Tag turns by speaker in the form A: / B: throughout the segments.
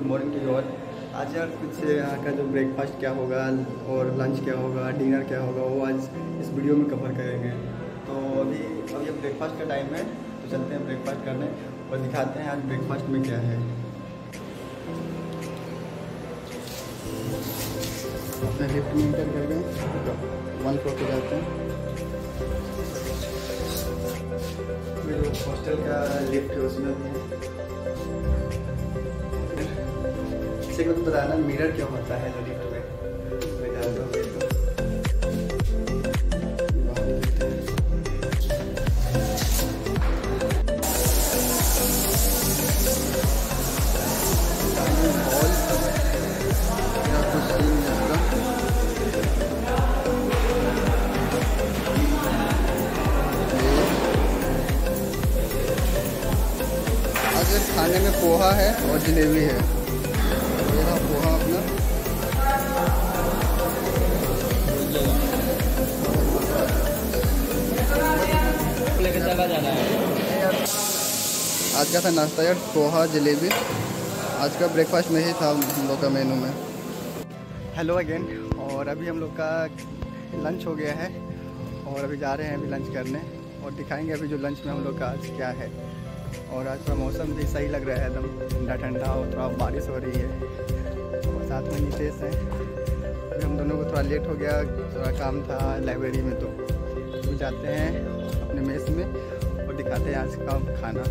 A: Good morning to और आज यार कुछ यहाँ का जो ब्रेकफास्ट क्या होगा और लंच क्या होगा डिनर क्या होगा, वो आज इस वीडियो में कवर करेंगे। तो अभी अभी अब ब्रेकफास्ट का टाइम है तो चलते हैं ब्रेकफास्ट करने और दिखाते हैं आज ब्रेकफास्ट में क्या है। अपने लिफ्ट में इंटर कर गए वन फ्लोर पे जाते हैं। हॉस्टल का लिफ्ट है, उसमें है को तो बताना मिरर क्यों होता है लिफ्ट में? खाने में पोहा है और जलेबी है पोहा अपना आज का था नाश्ता यार, पोहा, जलेबी। आज का ब्रेकफास्ट में ही था हम लोग का मेनू में। हेलो अगेन और अभी हम लोग का लंच हो गया है, और अभी जा रहे हैं अभी लंच करने, और दिखाएँगे अभी जो लंच में हम लोग का आज क्या है। और आज का मौसम भी सही लग रहा है, एकदम ठंडा ठंडा और थोड़ा बारिश हो रही है। साथ में नीतीश हैं हम दोनों को थोड़ा लेट हो गया, थोड़ा काम था लाइब्रेरी में तो वो जाते हैं अपने मेस में और दिखाते हैं आज का खाना।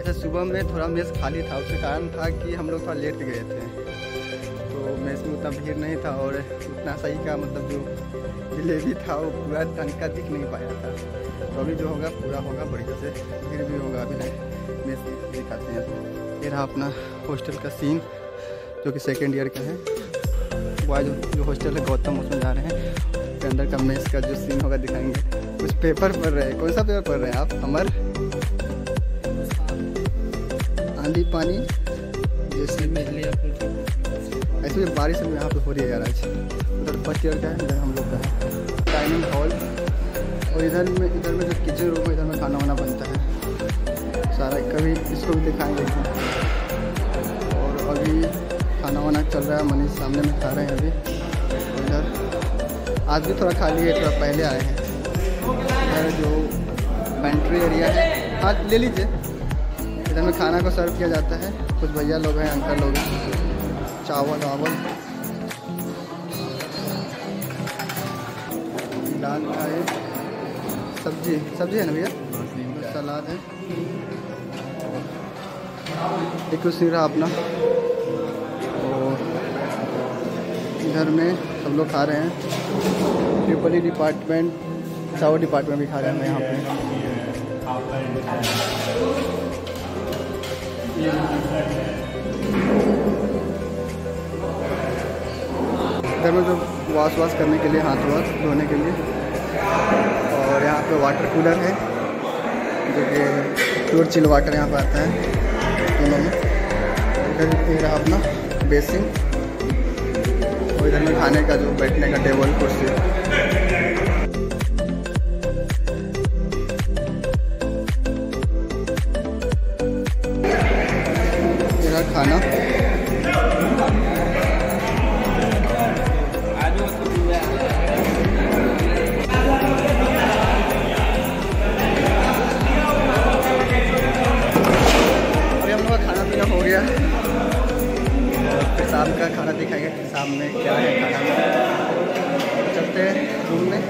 A: ऐसे सुबह में थोड़ा मेस खाली था, उसके कारण था कि हम लोग थोड़ा लेट गए थे। तो मेस में उतना भीड़ नहीं था और उतना सही का मतलब जो जलेबी था, वो पूरा ढंग का दिख नहीं पाया था। तो अभी जो होगा, पूरा होगा बढ़िया से भीड़ भी होगा, अभी नहीं मेस दिखाते हैं। रहा अपना हॉस्टल का सीन जो कि सेकेंड ईयर का है। बॉय जो जो हॉस्टल है, गौतम, उसमें जा रहे हैं। उसके अंदर का मेस का जो सीन होगा दिखाएँगे। कुछ पेपर पढ़ रहे हैं। कौन सा पेपर पढ़ रहे हैं आप? अमर? आंधी पानी? जैसे ऐसे भी बारिश में यहाँ पे हो रही है यार आज। उधर फ़र्स्ट ईयर का है इधर हम लोग का है। डाइनिंग हॉल और इधर में इधर में जो किचन रूम है, इधर में खाना वाना बनता है। सारा कभी इसको भी दिखाएँगे। और अभी खाना वाना चल रहा है, मनीष सामने में खा रहे हैं अभी। इधर, आज भी थोड़ा खाली है, थोड़ा पहले आए हैं। इधर जो पेंट्री एरिया है हाँ ले लीजिए। इधर में खाना को सर्व किया जाता है। कुछ भैया लोग हैं अंकल लोग हैं। चावल वावल दाल है सब्ज़ी सब्ज़ी है ना भैया? सलाद है। एक अपना। इधर में सब लोग खा रहे हैं। ट्रिपली डिपार्टमेंट चावल डिपार्टमेंट भी खा रहे हैं यहाँ पे। घर में जो वॉश वॉश करने के लिए, हाथ वाश धोने के लिए, और यहाँ पे वाटर कूलर है, जो कि प्योर चिल वाटर यहाँ पे आता है, दोनों में। इधर रहा अपना बेसिन और इधर में खाने का जो बैठने का टेबल कुर्सी। खाना। क्या है? खाना चलते हैं रूम में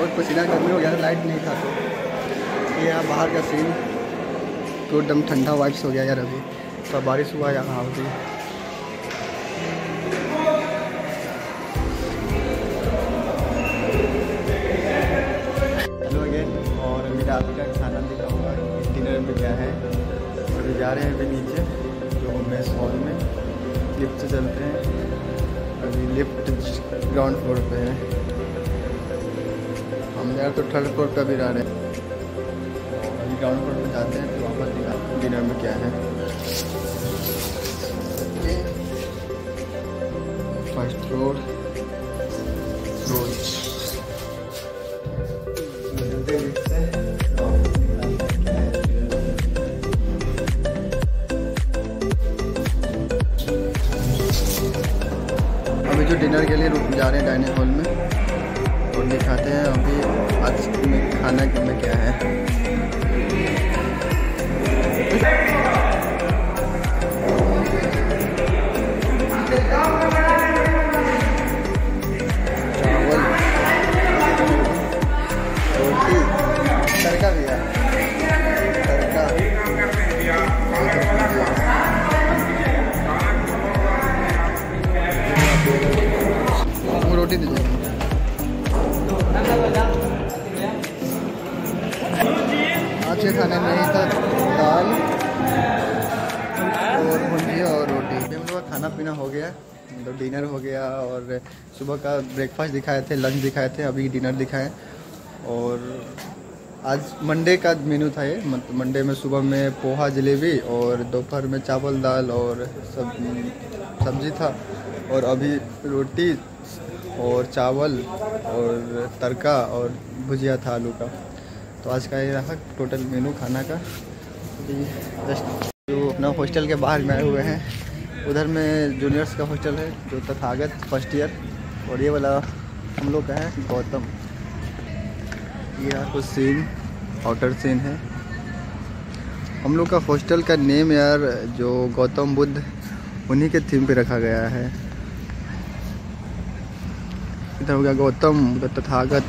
A: और पसीना गर्मी हो गया लाइट नहीं था तो। ये यहाँ बाहर का सीन तो एकदम ठंडा वाइब्स हो गया यार अभी। तो बारिश हुआ यहाँ अभी। हेलो अगेन और अभी का खाना डिनर में क्या है। अभी जा रहे हैं अभी नीचे जो मेस हॉल में। लिफ्ट से चलते हैं। अभी लिफ्ट ग्राउंड फ्लोर पे है। हम यार तो थर्ड फ्लोर पे भी रह रहे हैं। अभी ग्राउंड फ्लोर पे जाते हैं तो वापस दिखा डिनर में क्या है। फ़र्स्ट फ्लोर जो डिनर के लिए जा रहे हैं डाइनिंग हॉल में, और दिखाते हैं अभी। आज खाना में क्या है? पीना हो गया। मतलब डिनर हो गया और सुबह का ब्रेकफास्ट दिखाए थे लंच दिखाए थे, अभी डिनर दिखाए। और आज मंडे का मेनू था ये। मतलब मंडे में सुबह में पोहा, जलेबी और दोपहर में चावल, दाल और सब, सब्ज़ी था। और अभी रोटी और चावल और तड़का और भुजिया था आलू का। तो आज का ये रहा टोटल मेनू खाना का। जस्ट जो अपना हॉस्टल के बाहर में आए हुए हैं। उधर में जूनियर्स का हॉस्टल है, जो तथागत फ़र्स्ट ईयर और ये वाला हम लोग का है गौतम। ये कुछ सीन आउटर सीन है। हम लोग का हॉस्टल का नेम यार जो गौतम बुद्ध, उन्हीं के थीम पे रखा गया है। इधर हो गया गौतम तथागत।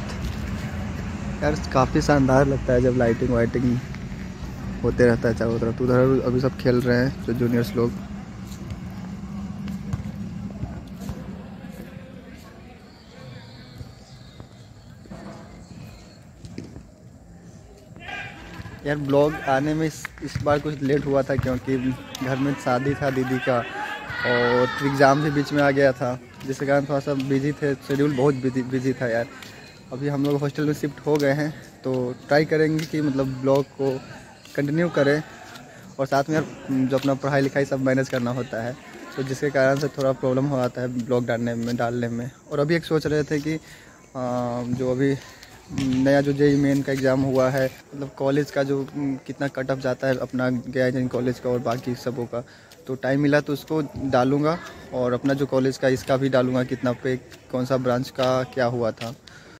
A: यार काफ़ी शानदार लगता है जब लाइटिंग वाइटिंग होते रहता है चारों तरफ़। उधर अभी सब खेल रहे हैं, जो जूनियर्स लोग। यार ब्लॉग आने में इस, बार कुछ लेट हुआ था क्योंकि घर में शादी था दीदी का और एग्ज़ाम भी बीच में आ गया था जिसके कारण थोड़ा सा बिज़ी थे शेड्यूल बहुत बिज़ी बिज़ी था यार। अभी हम लोग हॉस्टल में शिफ्ट हो गए हैं तो ट्राई करेंगे कि मतलब ब्लॉग को कंटिन्यू करें और साथ में यार जो अपना पढ़ाई लिखाई सब मैनेज करना होता है तो जिसके कारण से थोड़ा प्रॉब्लम हो जाता है ब्लॉग डालने में डालने में। और अभी एक सोच रहे थे कि आ, जो अभी नया जो जेई मेन का एग्ज़ाम हुआ है मतलब कॉलेज का जो कितना कट ऑफ़ जाता है अपना गया जैन कॉलेज का और बाकी सबों का। तो टाइम मिला तो उसको डालूँगा और अपना जो कॉलेज का, इसका भी डालूँगा कितना पे, कौन सा ब्रांच का क्या हुआ था।